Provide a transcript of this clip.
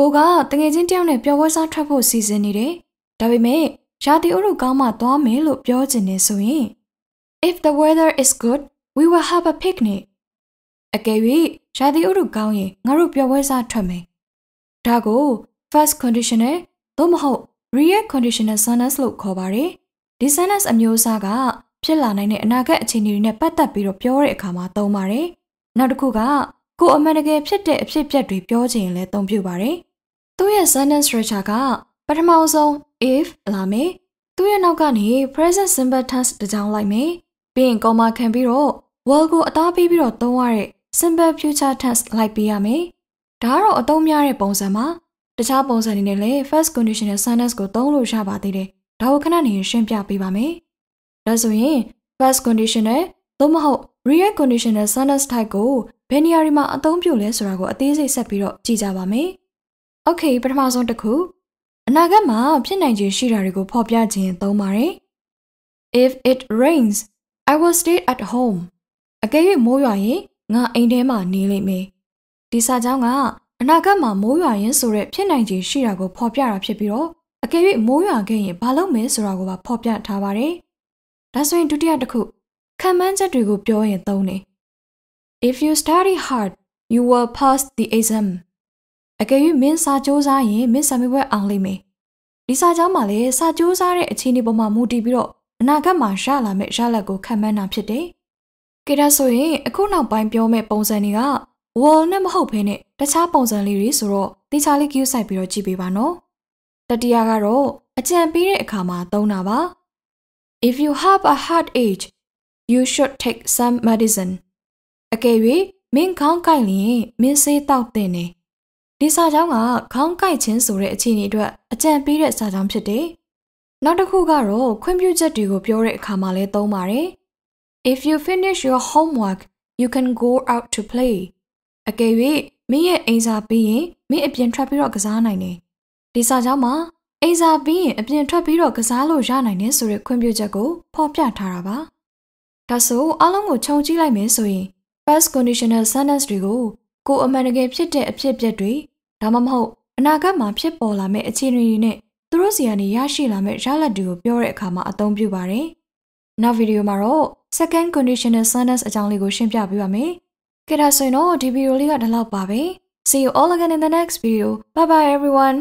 ကိုကတငယ်ချင်းတယောက်နဲ့ပျော်ပွဲစားထွက်ဖို့စီစဉ်နေတယ်ဒါပေမဲ့ရာသီဥတုကောင်းမှသွားမယ်လို့ပြောချင်နေဆိုရင် If the weather is good we will have a picnic အကယ်၍ရာသီဥတုကောင်းရင်ငါတို့ပျော်ပွဲစားထွက်မယ်ဒါကို first conditional သို့မဟုတ် real conditional sentence လို့ခေါ်ပါတယ်ဒီ sentence အမျိုးအစားကဖြစ်လာနိုင်တဲ့အနာဂတ်အခြေအနေတွေနဲ့ပတ်သက်ပြီးတော့ပြောတဲ့အခါမှာသုံးပါတယ်နောက်တစ်ခုကကိုအမှန်တကယ်ဖြစ်တဲ့အဖြစ်အပျက်တွေပြောချင်ရင်လည်းသုံးပြပါတယ် သူ့ရဲ့ sentence structure ကပထမဆုံး if လာမယ်သူ့ရဲ့နောက်ကနေ present simple tense တကြောင်းလိုက်မယ်ပြီးရင် comma ခံပြီးတော့ will ကိုအသားပေးပြီးတော့သုံးရတဲ့ simple future tense လိုက်ပေးရမယ်ဒါကတော့အသုံးများတဲ့ပုံစံပါတခြားပုံစံတွေနဲ့လည်း first conditional sentence ကိုသုံးလို့ရပါသေးတယ်ဒါကိုခဏနေရှင်းပြပေးပါမယ်ဒါဆိုရင် first conditional သို့မဟုတ် real conditional sentence type ကိုဘယ်နေရာတွေမှာအသုံးပြုလဲဆိုတာကိုအသေးစိတ်ဆက်ပြီးတော့ကြည့်ကြပါမယ်။ Okay ပထမဆုံးတစ်ခုအနာဂတ်မှာဖြစ်နိုင်ခြေရှိတာတွေကိုဖော်ပြခြင်းသုံးပါတယ်။ If it rains, I will stay at home. အကယ်၍မိုးရွာရင်ငါအိမ်ထဲမှာနေလိမ့်မယ်။ဒီစာကြောင်းကအနာဂတ်မှာမိုးရွာရင်ဆိုတဲ့ဖြစ်နိုင်ခြေရှိတာကိုဖော်ပြတာဖြစ်ပြီးတော့အကယ်၍မိုးရွာခဲ့ရင်ဘာလုပ်မယ်ဆိုတာကိုပါဖော်ပြထားပါတယ်။ဒါဆိုရင်ဒုတိယတစ်ခုခံမှန်းချက်တွေကိုပြောရင်သုံးတယ် If you study hard you will pass the exam အကယ်၍မင်းစာကြိုးစားရင်မင်းစာမေးပွဲအောင်လိမ့်မယ်ဒီစာကြောင်းမှာလည်းစာကြိုးစားတဲ့အခြေအနေပေါ်မှာမူတည်ပြီးတော့အနာဂတ်မှာရလာမယ့်ရလဒ်ကိုခံမှန်းတာဖြစ်တယ်။ကြည့်ဒါဆိုရင်အခုနောက်ပိုင်းပြောမယ့်ပုံစံတွေက wall နဲ့မဟုတ်ဘဲနဲ့တခြားပုံစံလေးတွေဆိုတော့တေချာလေး queue ဆိုင်ပြီးတော့ကြည့်ပေးပါနော်။တတိယကတော့အကြံပေးတဲ့အခါမှာသုံးတာပါ။ If you have a heartache you should take some medicine အကယ်၍မင်းခေါင်းကိုက်ရင်မင်းဆေးတောက်သင့်တယ် ဒီစာကြောင်းကခေါင်းကိုက်ခြင်းဆိုတဲ့အခြေအနေအတွက်အကြံပေးတဲ့စာကြောင်းဖြစ်တယ်နောက်တစ်ခုကတော့ခွင့်ပြုချက်တွေကိုပြောတဲ့အခါမှာလည်းသုံးပါတယ် If you finish your homework you can go out to play အကယ်၍မင်းရဲ့အိမ်စာပြီးရင်မင်းအပြင်ထွက်ပြီးတော့ကစားနိုင်တယ်ဒီစာကြောင်းမှာအိမ်စာပြီးရင်အပြင်ထွက်ပြီးတော့ကစားလို့ရနိုင်တယ်ဆိုတဲ့ခွင့်ပြုချက်ကိုဖော်ပြထားတာပါဒါဆိုအားလုံးကိုခြုံကြည့်လိုက်မယ်ဆိုရင် past conditional sentence တွေကိုကိုအမှန်တကယ်ဖြစ်တဲ့အဖြစ်အပျက်တွေ ဒါမှမဟုတ်အနာဂတ်မှာဖြစ်ပေါ်လာမယ့်အခြေအနေတွေနဲ့သူတို့စီကနေရရှိလာမယ့်ရလဒ်တွေကိုပြောတဲ့အခါမှာအသုံးပြုပါတယ်။နောက်ဗီဒီယိုမှာတော့ second conditional sentence အကြောင်းလေးကိုရှင်းပြပေးပါမယ်။ကြည့်ဒါဆိုရင်တော့ဒီဗီဒီယိုလေးကဒီလောက်ပါပဲ။ See you all again in the next video. Bye bye everyone.